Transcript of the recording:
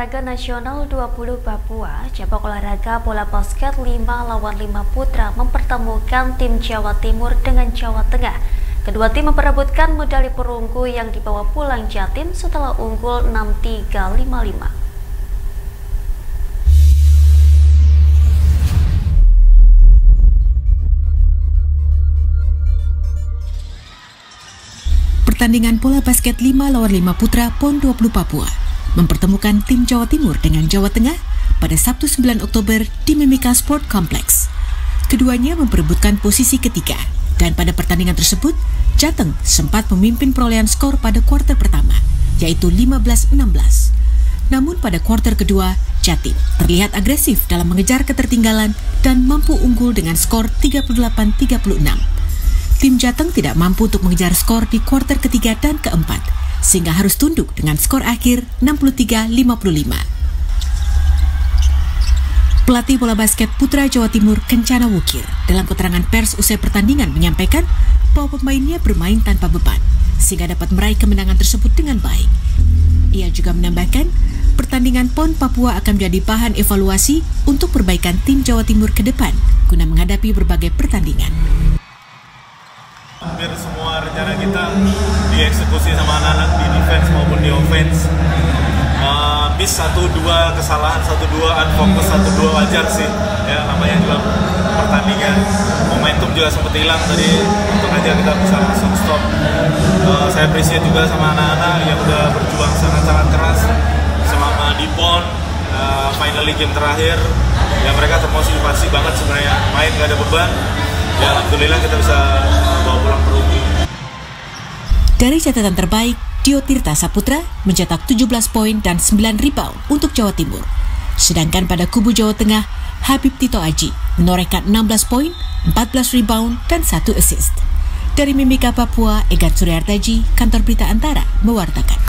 olahraga nasional 20 Papua, cabang olahraga bola basket 5 lawan 5 putra mempertemukan tim Jawa Timur dengan Jawa Tengah. Kedua tim memperebutkan medali perunggu yang dibawa pulang Jatim setelah unggul 6-3-5-5. Pertandingan bola basket 5 lawan 5 putra PON 20 Papua mempertemukan tim Jawa Timur dengan Jawa Tengah pada Sabtu 9 Oktober di Mimika Sport Complex. Keduanya memperebutkan posisi ketiga dan pada pertandingan tersebut Jateng sempat memimpin perolehan skor pada kuarter pertama yaitu 15-16. Namun pada kuarter kedua, Jatim terlihat agresif dalam mengejar ketertinggalan dan mampu unggul dengan skor 38-36 tim Jateng tidak mampu untuk mengejar skor di kuarter ketiga dan keempat, sehingga harus tunduk dengan skor akhir 63-55. Pelatih bola basket Putra Jawa Timur Kencana Wukir dalam keterangan pers usai pertandingan menyampaikan bahwa pemainnya bermain tanpa beban sehingga dapat meraih kemenangan tersebut dengan baik. Ia juga menambahkan pertandingan PON Papua akan menjadi bahan evaluasi untuk perbaikan tim Jawa Timur ke depan guna menghadapi berbagai pertandingan hampir rencana kita dieksekusi sama anak-anak di defense maupun di offense. Uh, miss satu dua kesalahan satu dua unfocus satu dua wajar sih. Ya namanya juga pertandingan. Momentum juga sempat hilang tadi. Untuk aja kita bisa langsung stop. Uh, saya appreciate juga sama anak-anak yang udah berjuang sangat-sangat keras. Selama di pon uh, finally game terakhir. Ya mereka termotivasi banget sebenarnya. Main gak ada beban. Ya alhamdulillah kita bisa bawa pulang. Dari catatan terbaik, Dio Tirta Saputra mencetak 17 poin dan 9 rebound untuk Jawa Timur. Sedangkan pada kubu Jawa Tengah, Habib Tito Aji menorehkan 16 poin, 14 rebound, dan 1 assist. Dari Mimika Papua, Egat Suryartaji, Kantor Berita Antara, mewartakan.